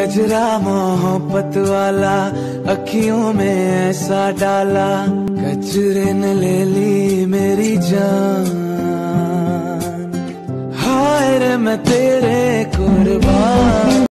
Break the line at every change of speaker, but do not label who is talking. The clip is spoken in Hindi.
कजरा मोहब्बत वाला, अखियों में ऐसा डाला कचरे ने ले ली मेरी जान। हाय रे मैं तेरे